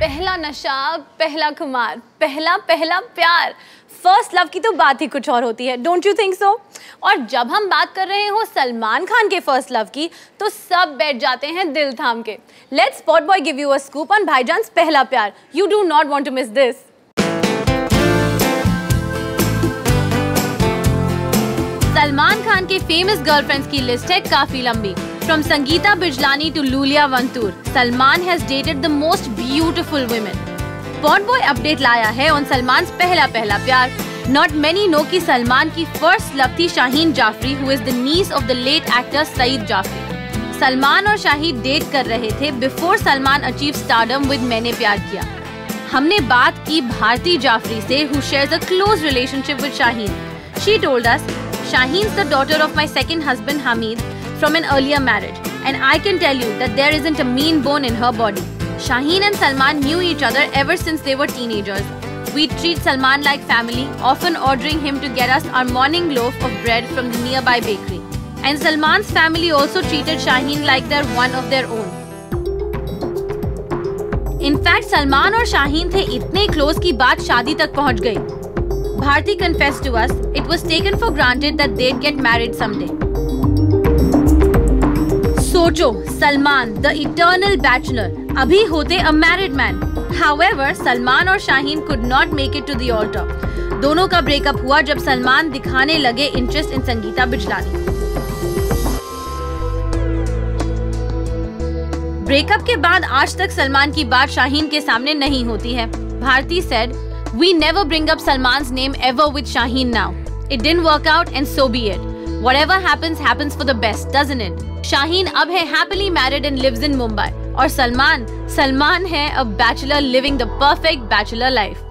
पहला नशा, पहला खुमार, पहला पहला प्यार। फ़र्स्ट लव की तो बात ही कुछ और होती है डोंट यू थिंक सो और जब हम बात कर रहे हो सलमान खान के फ़र्स्ट लव की तो सब बैठ जाते हैं दिल थाम के। Let's spot boy give you a scoop on Bhaijaan पहला प्यार। You do not want to miss this Salman Khan के फ़ेमस गर्लफ्रेंड्स की लिस्ट है काफ़ी लंबी। From Sangeeta Bijlani to Iulia Vantur Salman has dated the most beautiful women spot boy update लाया है on Salman पहला पहला प्यार. नॉट मेनी नो की सलमान की फ़र्स्ट लव थी Shaheen Jaffrey who is the niece of the late actor Saeed Jaffrey Salman और Shahid date कर रहे थे before Salman achieve stardom with Maine Pyar Kiya. हमने बात की भारती जाफरी से who shares a close relationship with Shaheen. She told us Shaheen's the daughter of my second husband, Hamid. from an earlier marriage and I can tell you that there isn't a mean bone in her body. Shaheen and Salman knew each other ever since they were teenagers. We treat Salman like family, often ordering him to get us our morning loaf of bread from the nearby bakery. And Salman's family also treated Shaheen like they're one of their own. In fact Salman और शाहीन थे इतने close की बात शादी तक पहुंच गई Bharti confessed to us it was taken for granted that they'd get married someday. सोचो, सलमान द इटर्नल बैचलर अभी होते a married man however Salman और Shaheen could not make it to the altar दोनों का ब्रेकअप हुआ जब सलमान दिखाने लगे interest in Sangeeta Bijlani breakup के बाद आज तक सलमान की बात शाहीन के सामने नहीं होती है Bharti said we never bring up Salman's name ever with Shaheen now. It didn't work out and so be it. Whatever happens, happens for the best, doesn't it? Shaheen ab happily married and lives in Mumbai. Or Salman, Salman hai a bachelor living the perfect bachelor life.